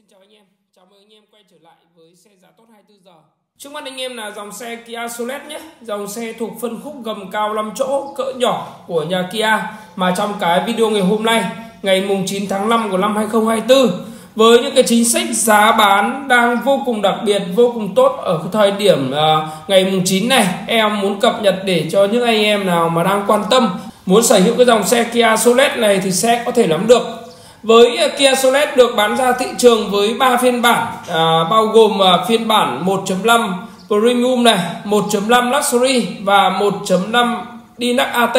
Xin chào anh em, chào mừng anh em quay trở lại với xe giá tốt 24 giờ. Trước mắt anh em là dòng xe Kia Sonet nhé, dòng xe thuộc phân khúc gầm cao 5 chỗ cỡ nhỏ của nhà Kia mà trong cái video ngày hôm nay, ngày mùng 9 tháng 5 của năm 2024 với những cái chính sách giá bán đang vô cùng đặc biệt, vô cùng tốt ở thời điểm uh, ngày mùng 9 này. Em muốn cập nhật để cho những anh em nào mà đang quan tâm muốn sở hữu cái dòng xe Kia Sonet này thì sẽ có thể nắm được với à, Kia Sonet được bán ra thị trường với 3 phiên bản à, bao gồm à, phiên bản 1.5 Premium này, 1.5 Luxury và 1.5 Dinac AT.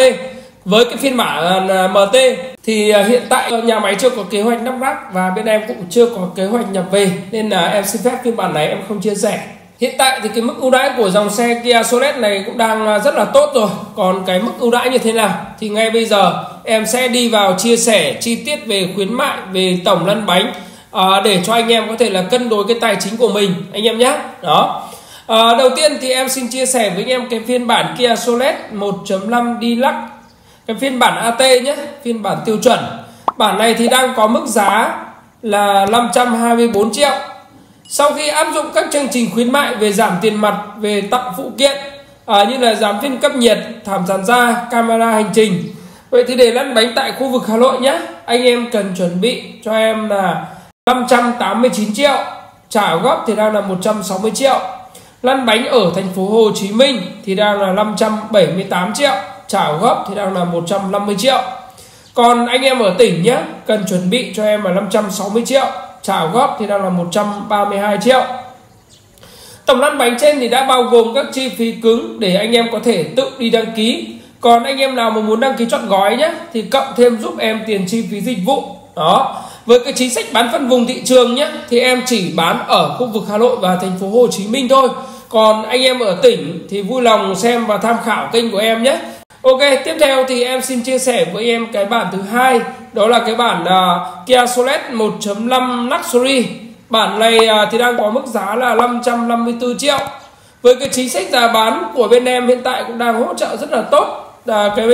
Với cái phiên bản à, MT thì à, hiện tại nhà máy chưa có kế hoạch lắp ráp và bên em cũng chưa có kế hoạch nhập về nên là em xin phép phiên bản này em không chia sẻ. Hiện tại thì cái mức ưu đãi của dòng xe Kia Sonet này cũng đang à, rất là tốt rồi. Còn cái mức ưu đãi như thế nào thì ngay bây giờ em sẽ đi vào chia sẻ chi tiết về khuyến mại, về tổng lăn bánh à, để cho anh em có thể là cân đối cái tài chính của mình anh em nhé. Đó. À, đầu tiên thì em xin chia sẻ với anh em cái phiên bản Kia Sonet 1.5 Deluxe cái phiên bản AT nhé, phiên bản tiêu chuẩn. Bản này thì đang có mức giá là 524 triệu sau khi áp dụng các chương trình khuyến mại về giảm tiền mặt, về tặng phụ kiện à, như là giảm phiên cấp nhiệt, thảm sàn da, camera hành trình. Vậy thì để lăn bánh tại khu vực Hà Nội nhé, anh em cần chuẩn bị cho em là 589 triệu, trả góp thì đang là 160 triệu. Lăn bánh ở thành phố Hồ Chí Minh thì đang là 578 triệu, trả góp thì đang là 150 triệu. Còn anh em ở tỉnh nhé, cần chuẩn bị cho em là 560 triệu, trả góp thì đang là 132 triệu Tổng lăn bánh trên thì đã bao gồm các chi phí cứng để anh em có thể tự đi đăng ký còn anh em nào mà muốn đăng ký chọn gói nhé thì cộng thêm giúp em tiền chi phí dịch vụ đó với cái chính sách bán phân vùng thị trường nhé thì em chỉ bán ở khu vực Hà Nội và thành phố Hồ Chí Minh thôi còn anh em ở tỉnh thì vui lòng xem và tham khảo kênh của em nhé Ok, tiếp theo thì em xin chia sẻ với em cái bản thứ hai đó là cái bản uh, Kia Solet 1.5 Luxury. Bản này uh, thì đang có mức giá là 554 triệu. Với cái chính sách giá bán của bên em hiện tại cũng đang hỗ trợ rất là tốt. À, cái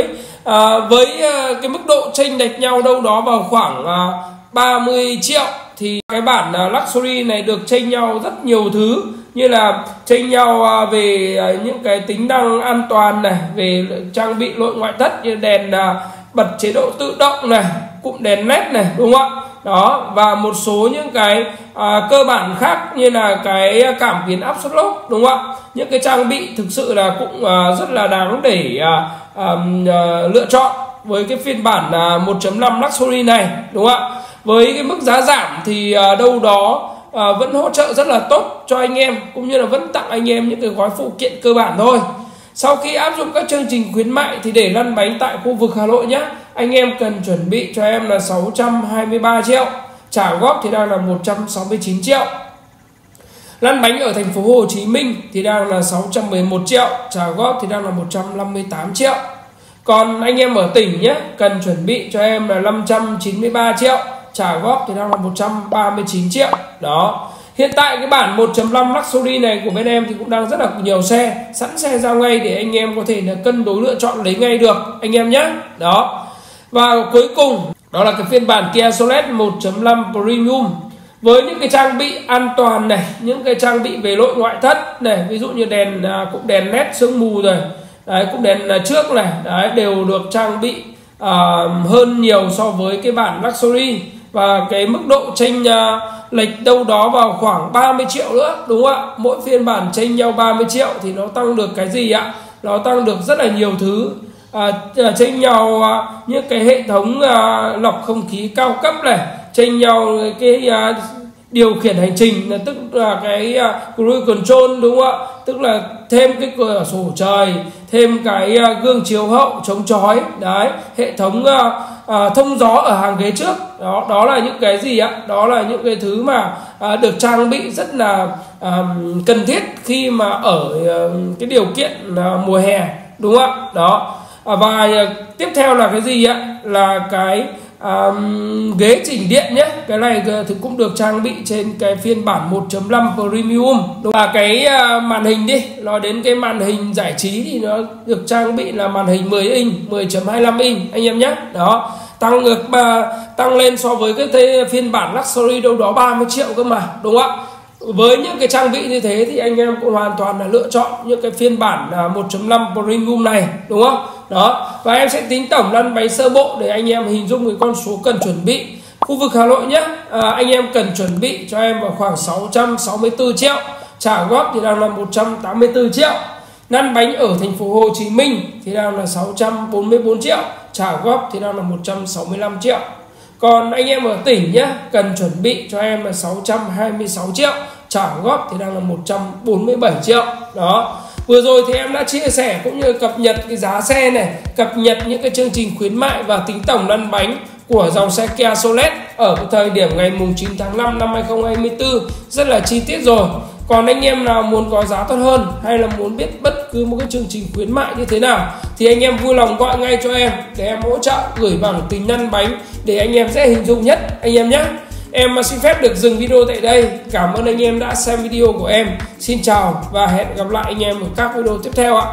à, với à, cái mức độ chênh lệch nhau đâu đó vào khoảng à, 30 triệu thì cái bản à, luxury này được chênh nhau rất nhiều thứ. Như là chênh nhau à, về à, những cái tính năng an toàn này về trang bị nội ngoại thất như đèn à, bật chế độ tự động này cụm đèn led này đúng không ạ? Đó và một số những cái à, cơ bản khác như là cái cảm biến áp suất lốp đúng không ạ? Những cái trang bị thực sự là cũng à, rất là đáng để à, à, à, lựa chọn với cái phiên bản à, 1.5 luxury này đúng không ạ? Với cái mức giá giảm thì à, đâu đó à, vẫn hỗ trợ rất là tốt cho anh em cũng như là vẫn tặng anh em những cái gói phụ kiện cơ bản thôi. Sau khi áp dụng các chương trình khuyến mại thì để lăn bánh tại khu vực Hà Nội nhé anh em cần chuẩn bị cho em là 623 triệu, trả góp thì đang là 169 triệu. Lăn bánh ở thành phố Hồ Chí Minh thì đang là 611 triệu, trả góp thì đang là 158 triệu. Còn anh em ở tỉnh nhé, cần chuẩn bị cho em là 593 triệu, trả góp thì đang là 139 triệu. Đó. Hiện tại cái bản 1.5 Luxury này của bên em thì cũng đang rất là nhiều xe, sẵn xe giao ngay để anh em có thể là cân đối lựa chọn lấy ngay được, anh em nhé. Đó và cuối cùng đó là cái phiên bản Kia Sonet 1.5 Premium. Với những cái trang bị an toàn này những cái trang bị về nội ngoại thất này ví dụ như đèn à, cũng đèn led sương mù rồi đấy cũng đèn à, trước này đấy đều được trang bị uh, hơn nhiều so với cái bản luxury. Và cái mức độ tranh uh, lệch đâu đó vào khoảng 30 triệu nữa đúng không ạ? Mỗi phiên bản tranh nhau 30 triệu thì nó tăng được cái gì ạ? Nó tăng được rất là nhiều thứ à, chênh nhau à, những cái hệ thống à, lọc không khí cao cấp này tranh nhau cái à, điều khiển hành trình là tức là cái uh, cruise control đúng không ạ? Tức là thêm cái cửa sổ trời thêm cái uh, gương chiếu hậu chống chói đấy hệ thống uh, uh, thông gió ở hàng ghế trước. Đó đó là những cái gì ạ? Đó là những cái thứ mà uh, được trang bị rất là uh, cần thiết khi mà ở uh, cái điều kiện uh, mùa hè đúng không ạ? Đó Ờ, và ờ, tiếp theo là cái gì ạ? Là cái um, ghế chỉnh điện nhé. Cái này ờ, thì cũng được trang bị trên cái phiên bản 1.5 Premium. Và cái uh, màn hình đi nói đến cái màn hình giải trí thì nó được trang bị là màn hình 10 inch 10.25 inch anh em nhé. Đó. Tăng ngược uh, tăng lên so với cái thế, phiên bản luxury đâu đó 30 triệu cơ mà đúng không ạ? Với những cái trang bị như thế thì anh em cũng hoàn toàn là lựa chọn những cái phiên bản 1.5 Premium này đúng không? Đó và em sẽ tính tổng lăn bánh sơ bộ để anh em hình dung cái con số cần chuẩn bị. Khu vực Hà Nội nhé à, anh em cần chuẩn bị cho em vào khoảng 664 triệu trả góp thì đang là 184 triệu. Lăn bánh ở thành phố Hồ Chí Minh thì đang là 644 triệu trả góp thì đang là 165 triệu. Còn anh em ở tỉnh nhé cần chuẩn bị cho em là 626 triệu trả góp thì đang là 147 triệu. Đó vừa rồi thì em đã chia sẻ cũng như cập nhật cái giá xe này, cập nhật những cái chương trình khuyến mại và tính tổng lăn bánh của dòng xe Kia Solet ở cái thời điểm ngày mùng 9 tháng 5 năm 2024 rất là chi tiết rồi. Còn anh em nào muốn có giá tốt hơn hay là muốn biết bất cứ một cái chương trình khuyến mại như thế nào thì anh em vui lòng gọi ngay cho em để em hỗ trợ gửi bằng tính lăn bánh để anh em dễ hình dung nhất. Anh em nhé. Em xin phép được dừng video tại đây. Cảm ơn anh em đã xem video của em. Xin chào và hẹn gặp lại anh em ở các video tiếp theo ạ.